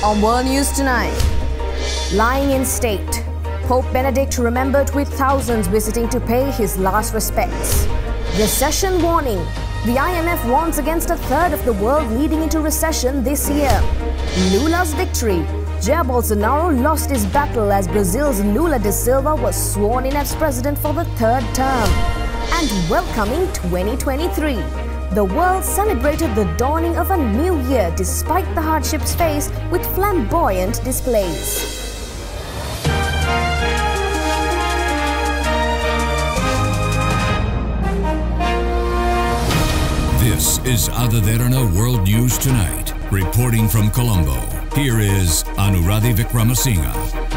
On World News Tonight, lying in state, Pope Benedict remembered with thousands visiting to pay his last respects. Recession warning. The IMF warns against a third of the world leading into recession this year. Lula's victory. Jair Bolsonaro lost his battle as Brazil's Lula da Silva was sworn in as president for the third term. And welcoming 2023. The world celebrated the dawning of a new year despite the hardships faced with flamboyant displays. This is Ada Derana World News Tonight. Reporting from Colombo, here is Anuradhi Vikramasinghe.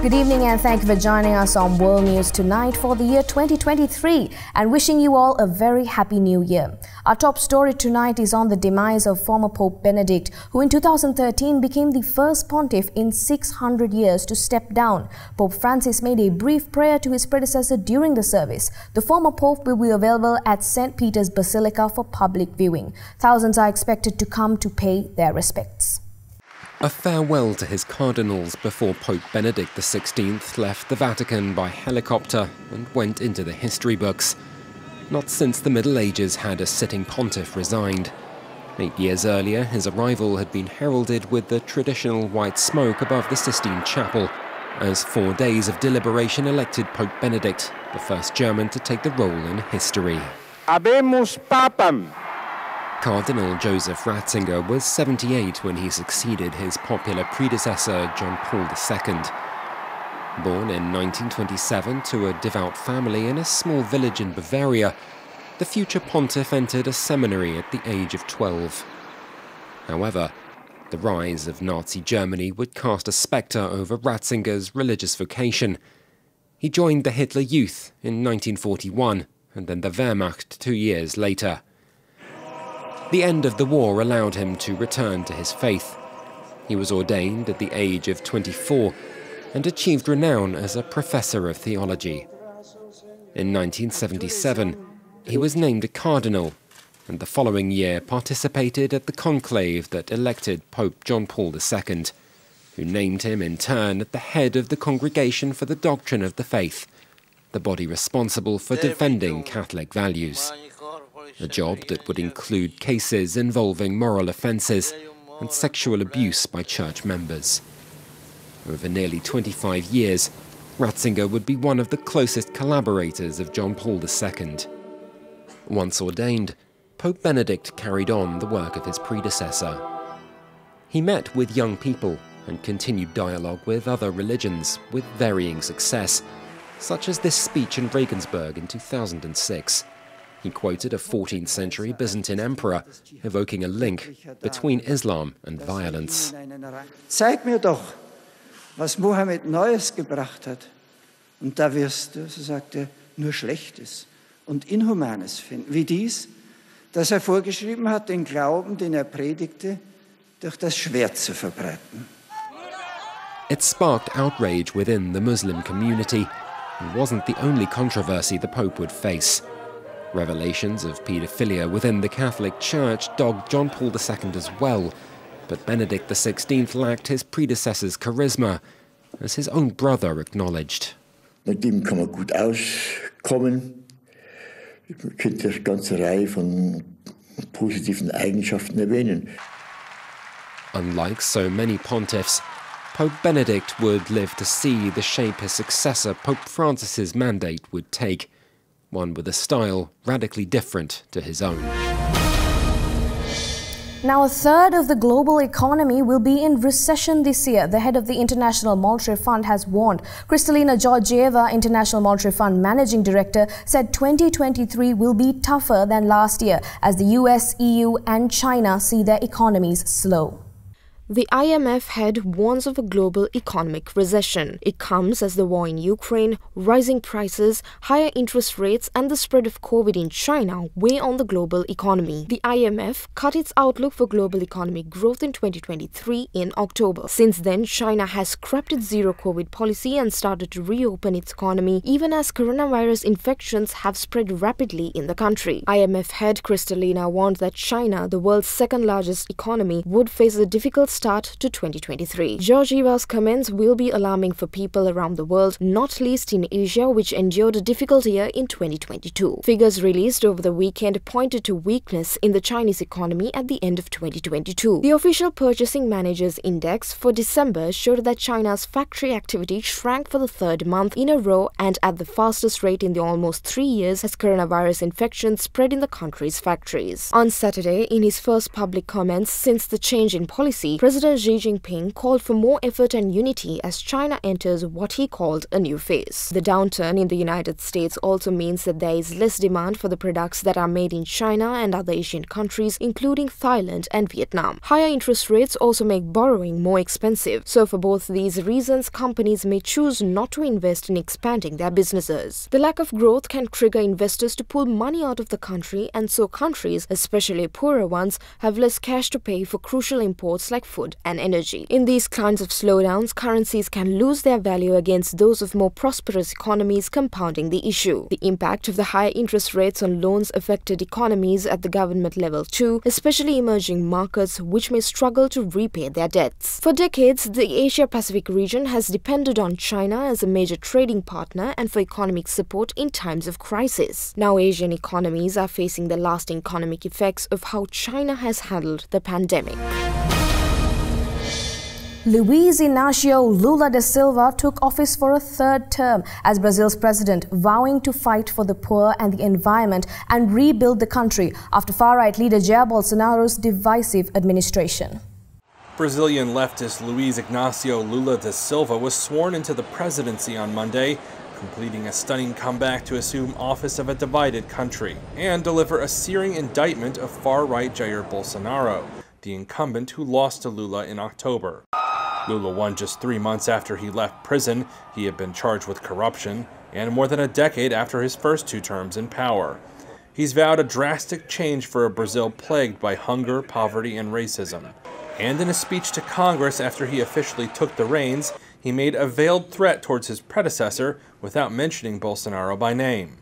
Good evening and thank you for joining us on World News tonight for the year 2023 and wishing you all a very happy new year. Our top story tonight is on the demise of former Pope Benedict, who in 2013 became the first pontiff in 600 years to step down. Pope Francis made a brief prayer to his predecessor during the service. The former pope will be available at St. Peter's Basilica for public viewing. Thousands are expected to come to pay their respects. A farewell to his cardinals before Pope Benedict XVI left the Vatican by helicopter and went into the history books. Not since the Middle Ages had a sitting pontiff resigned. Eight years earlier, his arrival had been heralded with the traditional white smoke above the Sistine Chapel, as four days of deliberation elected Pope Benedict, the first German to take the role in history. Habemus Papam, Cardinal Joseph Ratzinger was 78 when he succeeded his popular predecessor, John Paul II. Born in 1927 to a devout family in a small village in Bavaria, the future pontiff entered a seminary at the age of 12. However, the rise of Nazi Germany would cast a spectre over Ratzinger's religious vocation. He joined the Hitler Youth in 1941 and then the Wehrmacht two years later. The end of the war allowed him to return to his faith. He was ordained at the age of 24 and achieved renown as a professor of theology. In 1977, he was named a cardinal, and the following year participated at the conclave that elected Pope John Paul II, who named him in turn at the head of the Congregation for the Doctrine of the Faith, the body responsible for defending Catholic values a job that would include cases involving moral offences and sexual abuse by church members. Over nearly 25 years, Ratzinger would be one of the closest collaborators of John Paul II. Once ordained, Pope Benedict carried on the work of his predecessor. He met with young people and continued dialogue with other religions with varying success, such as this speech in Regensburg in 2006. He quoted a 14th century Byzantine emperor, evoking a link between Islam and violence. Zeig mir doch, was Mohammed Neues gebracht hat. Und da wirst du, so er, nur Schlechtes und Inhumanes finden. Wie dies, dass er vorgeschrieben hat, den Glauben, den er predigte, durch das Schwert zu verbreiten. It sparked outrage within the Muslim community and wasn't the only controversy the Pope would face. Revelations of paedophilia within the Catholic Church dogged John Paul II as well, but Benedict XVI lacked his predecessor's charisma, as his own brother acknowledged. Mit ihm kann man gut auskommen. Man könnte eine ganze Reihe von positiven Eigenschaften erwähnen. Unlike so many pontiffs, Pope Benedict would live to see the shape his successor, Pope Francis's mandate, would take one with a style radically different to his own. Now, a third of the global economy will be in recession this year. The head of the International Monetary Fund has warned. Kristalina Georgieva, International Monetary Fund Managing Director, said 2023 will be tougher than last year as the US, EU, and China see their economies slow. The IMF head warns of a global economic recession. It comes as the war in Ukraine, rising prices, higher interest rates, and the spread of COVID in China weigh on the global economy. The IMF cut its outlook for global economic growth in 2023 in October. Since then, China has scrapped its zero COVID policy and started to reopen its economy, even as coronavirus infections have spread rapidly in the country. IMF head Kristalina warned that China, the world's second largest economy, would face a difficult start to 2023. Georgieva's comments will be alarming for people around the world, not least in Asia, which endured a difficult year in 2022. Figures released over the weekend pointed to weakness in the Chinese economy at the end of 2022. The official Purchasing Managers Index for December showed that China's factory activity shrank for the third month in a row and at the fastest rate in the almost three years as coronavirus infections spread in the country's factories. On Saturday, in his first public comments since the change in policy, President Xi Jinping called for more effort and unity as China enters what he called a new phase. The downturn in the United States also means that there is less demand for the products that are made in China and other Asian countries, including Thailand and Vietnam. Higher interest rates also make borrowing more expensive, so for both these reasons, companies may choose not to invest in expanding their businesses. The lack of growth can trigger investors to pull money out of the country, and so countries, especially poorer ones, have less cash to pay for crucial imports like food and energy. In these kinds of slowdowns, currencies can lose their value against those of more prosperous economies, compounding the issue. The impact of the higher interest rates on loans affected economies at the government level too, especially emerging markets which may struggle to repay their debts. For decades, the Asia-Pacific region has depended on China as a major trading partner and for economic support in times of crisis. Now Asian economies are facing the lasting economic effects of how China has handled the pandemic. Luiz Inácio Lula da Silva took office for a third term as Brazil's president, vowing to fight for the poor and the environment and rebuild the country after far-right leader Jair Bolsonaro's divisive administration. Brazilian leftist Luiz Ignacio Lula da Silva was sworn into the presidency on Monday, completing a stunning comeback to assume office of a divided country and deliver a searing indictment of far-right Jair Bolsonaro, the incumbent who lost to Lula in October. Lula won just three months after he left prison. He had been charged with corruption, and more than a decade after his first two terms in power. He's vowed a drastic change for a Brazil plagued by hunger, poverty, and racism. And in a speech to Congress after he officially took the reins, he made a veiled threat towards his predecessor without mentioning Bolsonaro by name.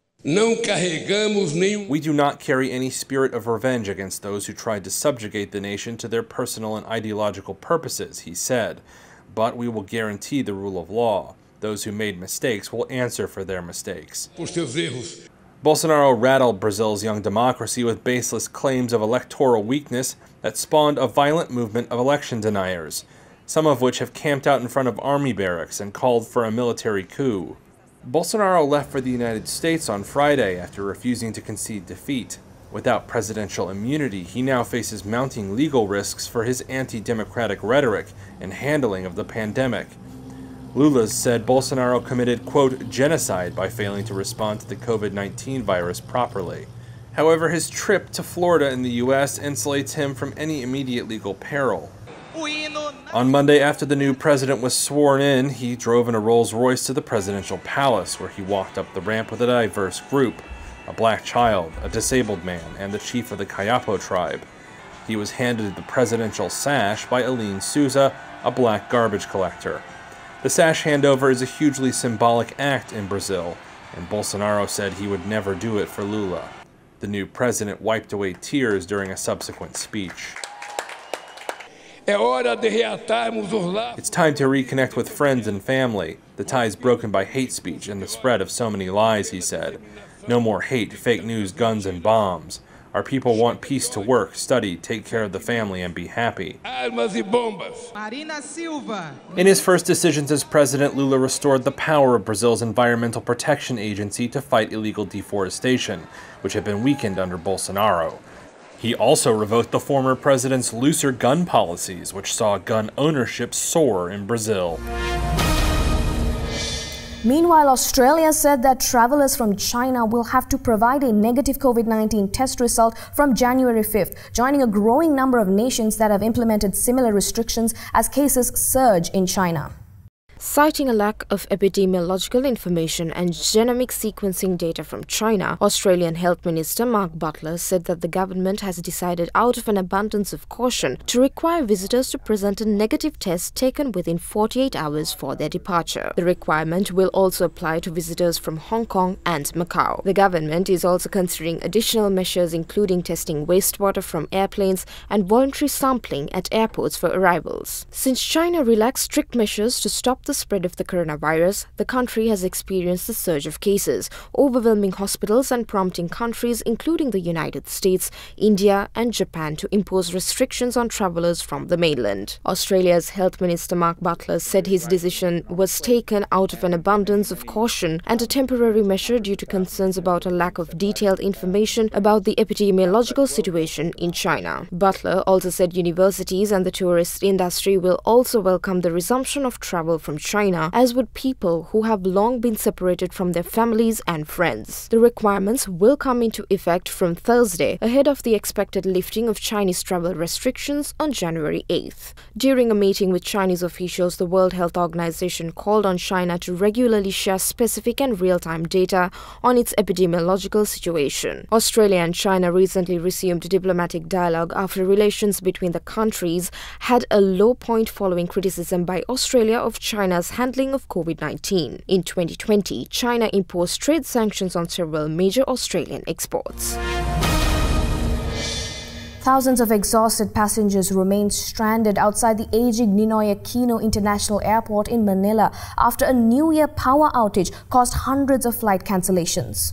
We do not carry any spirit of revenge against those who tried to subjugate the nation to their personal and ideological purposes, he said. But we will guarantee the rule of law. Those who made mistakes will answer for their mistakes. Bolsonaro rattled Brazil's young democracy with baseless claims of electoral weakness that spawned a violent movement of election deniers, some of which have camped out in front of army barracks and called for a military coup. Bolsonaro left for the United States on Friday after refusing to concede defeat. Without presidential immunity, he now faces mounting legal risks for his anti-democratic rhetoric and handling of the pandemic. Lula said Bolsonaro committed, quote, genocide by failing to respond to the COVID-19 virus properly. However, his trip to Florida in the U.S. insulates him from any immediate legal peril. On Monday, after the new president was sworn in, he drove in a Rolls Royce to the presidential palace, where he walked up the ramp with a diverse group a black child, a disabled man, and the chief of the Kayapo tribe. He was handed the presidential sash by Aline Souza, a black garbage collector. The sash handover is a hugely symbolic act in Brazil, and Bolsonaro said he would never do it for Lula. The new president wiped away tears during a subsequent speech. It's time to reconnect with friends and family, the ties broken by hate speech and the spread of so many lies, he said. No more hate, fake news, guns, and bombs. Our people want peace to work, study, take care of the family, and be happy. In his first decisions as president, Lula restored the power of Brazil's Environmental Protection Agency to fight illegal deforestation, which had been weakened under Bolsonaro. He also revoked the former president's looser gun policies, which saw gun ownership soar in Brazil. Meanwhile, Australia said that travelers from China will have to provide a negative COVID-19 test result from January 5th, joining a growing number of nations that have implemented similar restrictions as cases surge in China. Citing a lack of epidemiological information and genomic sequencing data from China, Australian Health Minister Mark Butler said that the government has decided out of an abundance of caution to require visitors to present a negative test taken within 48 hours for their departure. The requirement will also apply to visitors from Hong Kong and Macau. The government is also considering additional measures including testing wastewater from airplanes and voluntary sampling at airports for arrivals. Since China relaxed strict measures to stop the spread of the coronavirus, the country has experienced a surge of cases, overwhelming hospitals and prompting countries including the United States, India and Japan to impose restrictions on travelers from the mainland. Australia's Health Minister Mark Butler said his decision was taken out of an abundance of caution and a temporary measure due to concerns about a lack of detailed information about the epidemiological situation in China. Butler also said universities and the tourist industry will also welcome the resumption of travel from China, as would people who have long been separated from their families and friends. The requirements will come into effect from Thursday, ahead of the expected lifting of Chinese travel restrictions on January 8th. During a meeting with Chinese officials, the World Health Organization called on China to regularly share specific and real-time data on its epidemiological situation. Australia and China recently resumed diplomatic dialogue after relations between the countries had a low point following criticism by Australia of China's handling of COVID-19. In 2020, China imposed trade sanctions on several major Australian exports. Thousands of exhausted passengers remain stranded outside the aging Ninoy Aquino International Airport in Manila after a New Year power outage caused hundreds of flight cancellations.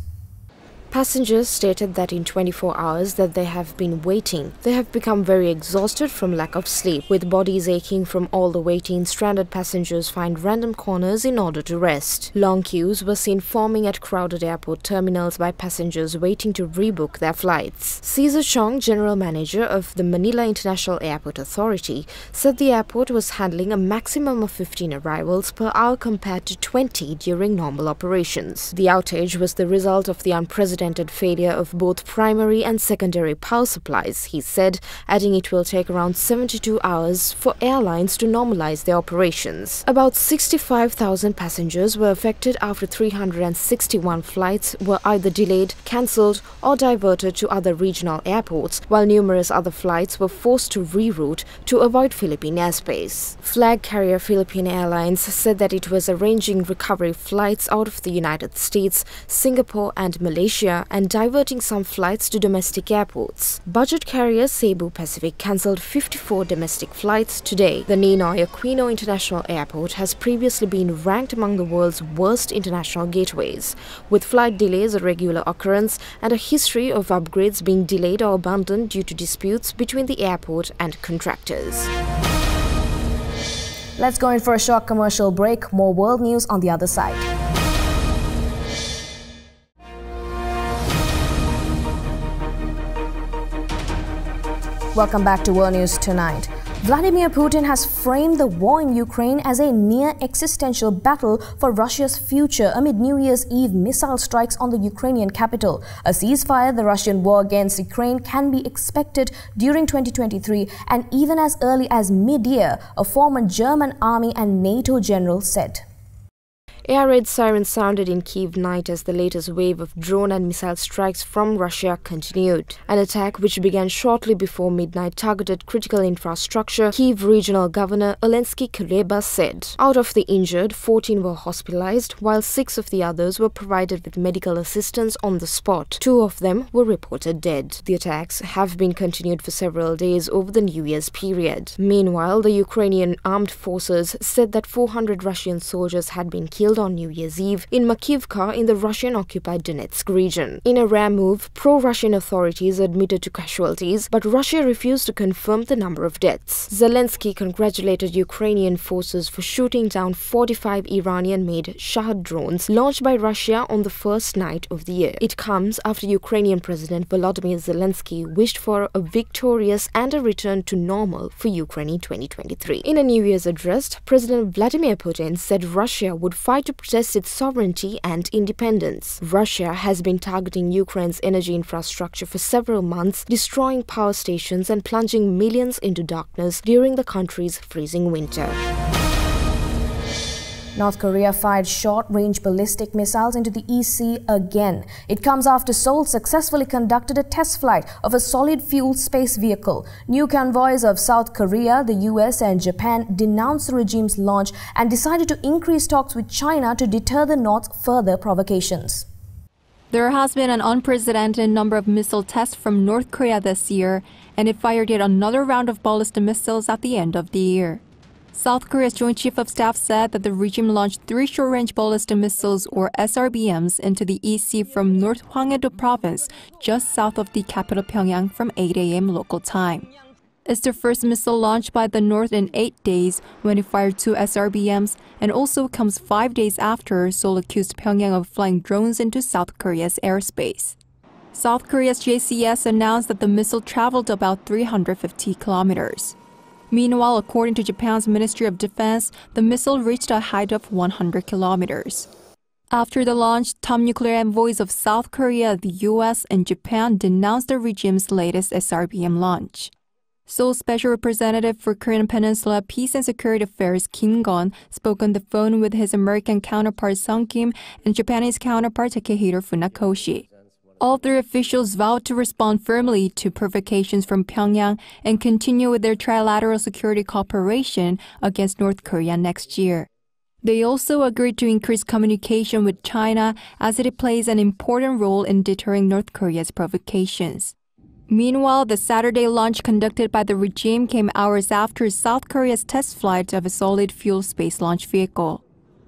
Passengers stated that in 24 hours that they have been waiting, they have become very exhausted from lack of sleep. With bodies aching from all the waiting, stranded passengers find random corners in order to rest. Long queues were seen forming at crowded airport terminals by passengers waiting to rebook their flights. Cesar Chiong, general manager of the Manila International Airport Authority, said the airport was handling a maximum of 15 arrivals per hour compared to 20 during normal operations. The outage was the result of the unprecedented failure of both primary and secondary power supplies, he said, adding it will take around 72 hours for airlines to normalize their operations. About 65,000 passengers were affected after 361 flights were either delayed, cancelled or diverted to other regional airports, while numerous other flights were forced to reroute to avoid Philippine airspace. Flag carrier Philippine Airlines said that it was arranging recovery flights out of the United States, Singapore and Malaysia and diverting some flights to domestic airports. Budget carrier Cebu Pacific cancelled 54 domestic flights today. The Ninoy Aquino International Airport has previously been ranked among the world's worst international gateways, with flight delays a regular occurrence and a history of upgrades being delayed or abandoned due to disputes between the airport and contractors. Let's go in for a short commercial break. More world news on the other side. Welcome back to World News Tonight. Vladimir Putin has framed the war in Ukraine as a near existential battle for Russia's future amid New Year's Eve missile strikes on the Ukrainian capital. A ceasefire, the Russian war against Ukraine, can be expected during 2023 and even as early as mid year, a former German army and NATO general said. Air raid sirens sounded in Kiev night as the latest wave of drone and missile strikes from Russia continued. An attack which began shortly before midnight targeted critical infrastructure, Kiev Regional Governor Oleksiy Kuleba said. Out of the injured, 14 were hospitalized, while six of the others were provided with medical assistance on the spot. Two of them were reported dead. The attacks have been continued for several days over the New Year's period. Meanwhile, the Ukrainian armed forces said that 400 Russian soldiers had been killed on New Year's Eve in Makivka in the Russian-occupied Donetsk region. In a rare move, pro-Russian authorities admitted to casualties, but Russia refused to confirm the number of deaths. Zelensky congratulated Ukrainian forces for shooting down 45 Iranian-made Shahed drones launched by Russia on the first night of the year. It comes after Ukrainian President Volodymyr Zelensky wished for a victorious and a return to normal for Ukraine in 2023. In a New Year's address, President Vladimir Putin said Russia would fight to protest its sovereignty and independence. Russia has been targeting Ukraine's energy infrastructure for several months, destroying power stations and plunging millions into darkness during the country's freezing winter. North Korea fired short-range ballistic missiles into the East Sea again. It comes after Seoul successfully conducted a test flight of a solid-fuel space vehicle. New convoys of South Korea, the US and Japan denounced the regime's launch and decided to increase talks with China to deter the North's further provocations. There has been an unprecedented number of missile tests from North Korea this year, and it fired yet another round of ballistic missiles at the end of the year. South Korea's Joint Chief of Staff said that the regime launched three short-range ballistic missiles, or SRBMs, into the East Sea from North Hwanghae-do province, just south of the capital Pyongyang from 8 a.m. local time. It's the first missile launched by the North in eight days when it fired two SRBMs, and also comes five days after Seoul accused Pyongyang of flying drones into South Korea's airspace. South Korea's JCS announced that the missile traveled about 350 kilometers. Meanwhile, according to Japan's Ministry of Defense, the missile reached a height of 100 kilometers. After the launch, top nuclear envoys of South Korea, the US, and Japan denounced the regime's latest SRBM launch. Seoul Special Representative for Korean Peninsula Peace and Security Affairs Kim Gon spoke on the phone with his American counterpart Sung Kim and Japanese counterpart Takehiro Funakoshi. All three officials vowed to respond firmly to provocations from Pyongyang and continue with their trilateral security cooperation against North Korea next year. They also agreed to increase communication with China as it plays an important role in deterring North Korea's provocations. Meanwhile, the Saturday launch conducted by the regime came hours after South Korea's test flight of a solid fuel space launch vehicle.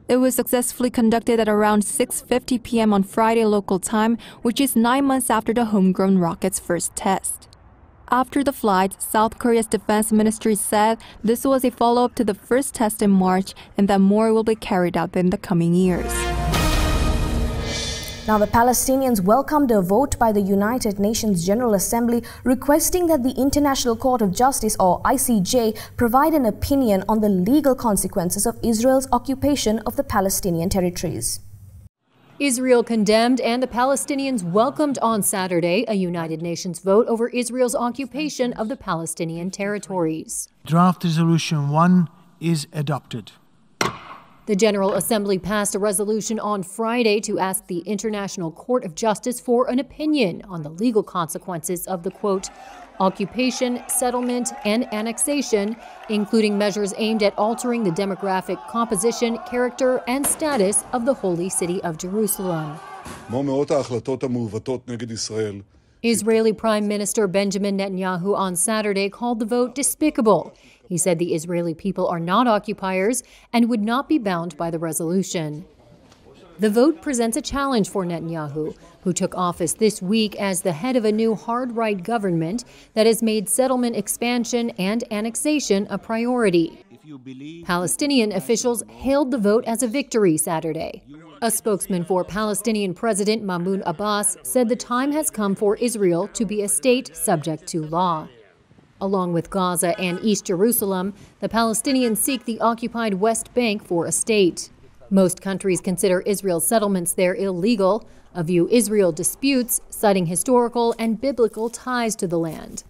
It was successfully conducted at around 6:50 p.m. on Friday local time, which is 9 months after the homegrown rocket's first test. After the flight, South Korea's defense ministry said this was a follow-up to the first test in March and that more will be carried out in the coming years. Now, the Palestinians welcomed a vote by the United Nations General Assembly requesting that the International Court of Justice, or ICJ, provide an opinion on the legal consequences of Israel's occupation of the Palestinian territories. Israel condemned and the Palestinians welcomed on Saturday a United Nations vote over Israel's occupation of the Palestinian territories. Draft Resolution 1 is adopted. The General Assembly passed a resolution on Friday to ask the International Court of Justice for an opinion on the legal consequences of the quote, occupation, settlement, and annexation, including measures aimed at altering the demographic composition, character, and status of the holy city of Jerusalem. Israeli Prime Minister Benjamin Netanyahu on Saturday called the vote despicable. He said the Israeli people are not occupiers and would not be bound by the resolution. The vote presents a challenge for Netanyahu, who took office this week as the head of a new hard right government that has made settlement expansion and annexation a priority. Palestinian officials hailed the vote as a victory Saturday. A spokesman for Palestinian President Mahmoud Abbas said the time has come for Israel to be a state subject to law. Along with Gaza and East Jerusalem, the Palestinians seek the occupied West Bank for a state. Most countries consider Israel's settlements there illegal, a view Israel disputes, citing historical and biblical ties to the land.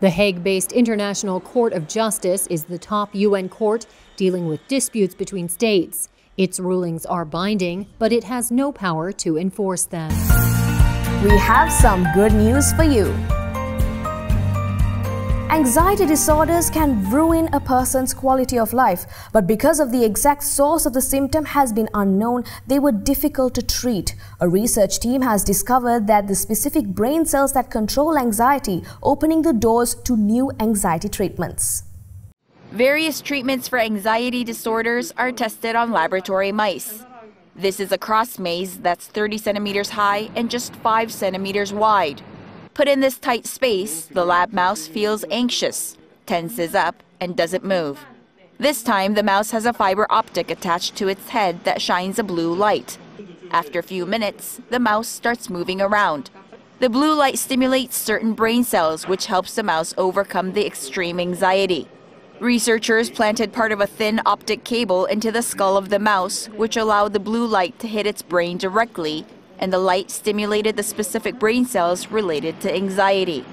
The Hague based International Court of Justice is the top UN court dealing with disputes between states. Its rulings are binding, but it has no power to enforce them. We have some good news for you. Anxiety disorders can ruin a person's quality of life, but because of the exact source of the symptom has been unknown, they were difficult to treat. A research team has discovered that the specific brain cells that control anxiety, opening the doors to new anxiety treatments. Various treatments for anxiety disorders are tested on laboratory mice. This is a cross maze that's 30 centimeters high and just 5 centimeters wide. Put in this tight space, the lab mouse feels anxious, tenses up, and doesn't move. This time, the mouse has a fiber optic attached to its head that shines a blue light. After a few minutes, the mouse starts moving around. The blue light stimulates certain brain cells, which helps the mouse overcome the extreme anxiety. Researchers planted part of a thin optic cable into the skull of the mouse, which allowed the blue light to hit its brain directly and the light stimulated the specific brain cells related to anxiety.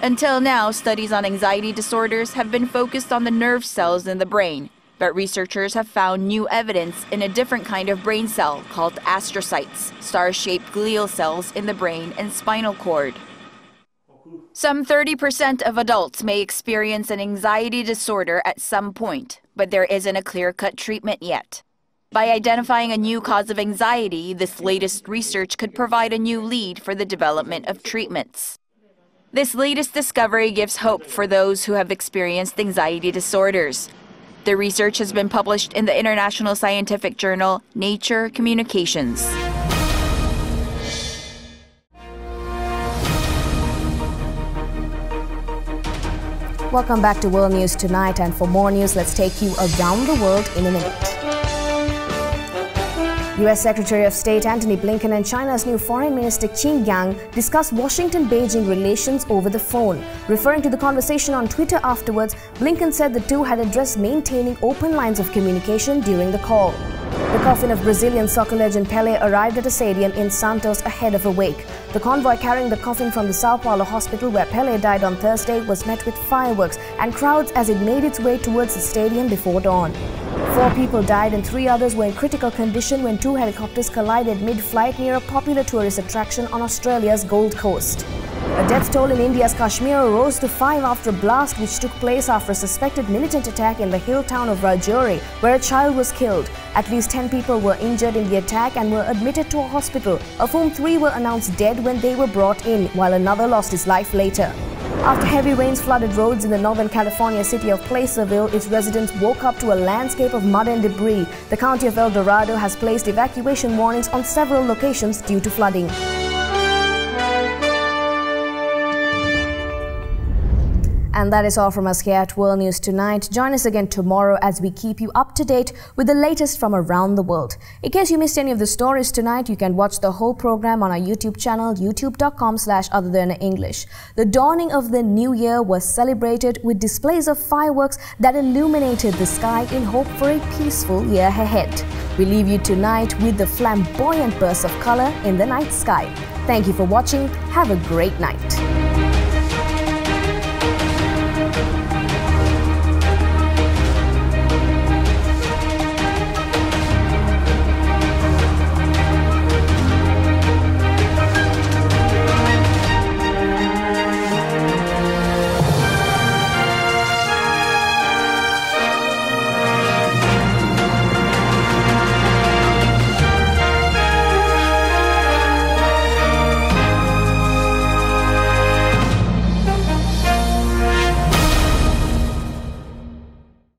Until now, studies on anxiety disorders have been focused on the nerve cells in the brain, But researchers have found new evidence in a different kind of brain cell called astrocytes, star shaped glial cells in the brain and spinal cord. Some 30% of adults may experience an anxiety disorder at some point, but there isn't a clear cut treatment yet. By identifying a new cause of anxiety, this latest research could provide a new lead for the development of treatments. This latest discovery gives hope for those who have experienced anxiety disorders. The research has been published in the international scientific journal Nature Communications. Welcome back to World News Tonight, and for more news, let's take you around the world in a minute. U.S. Secretary of State Antony Blinken and China's new Foreign Minister Qin Gang discussed Washington-Beijing relations over the phone. Referring to the conversation on Twitter afterwards, Blinken said the two had addressed maintaining open lines of communication during the call. The coffin of Brazilian soccer legend Pelé arrived at a stadium in Santos ahead of a wake. The convoy carrying the coffin from the Sao Paulo hospital where Pelé died on Thursday was met with fireworks and crowds as it made its way towards the stadium before dawn. Four people died and three others were in critical condition when two helicopters collided mid-flight near a popular tourist attraction on Australia's Gold Coast. A death toll in India's Kashmir rose to five after a blast which took place after a suspected militant attack in the hill town of Rajouri, where a child was killed. At least 10 people were injured in the attack and were admitted to a hospital, of whom three were announced dead when they were brought in, while another lost his life later. After heavy rains flooded roads in the Northern California city of Placerville, its residents woke up to a landscape of mud and debris. The county of El Dorado has placed evacuation warnings on several locations due to flooding. And that is all from us here at World News Tonight. Join us again tomorrow as we keep you up to date with the latest from around the world. In case you missed any of the stories tonight, you can watch the whole program on our YouTube channel, youtube.com slash Ada Derana English. The dawning of the new year was celebrated with displays of fireworks that illuminated the sky in hope for a peaceful year ahead. We leave you tonight with the flamboyant bursts of color in the night sky. Thank you for watching. Have a great night.